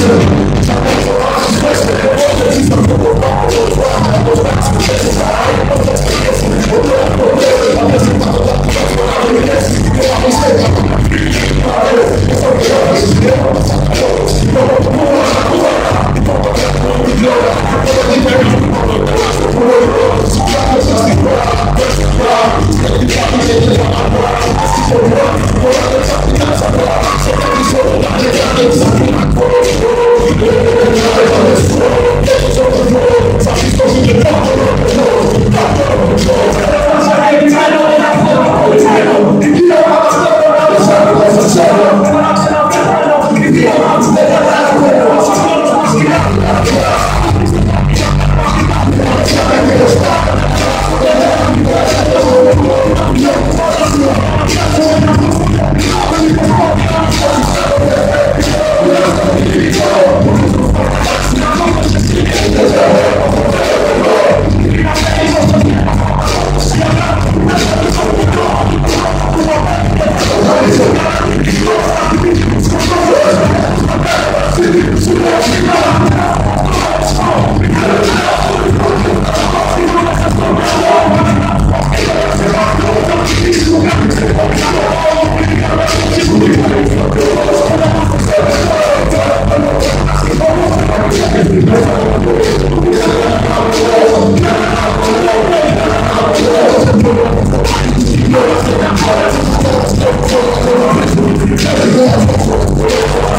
Jesus.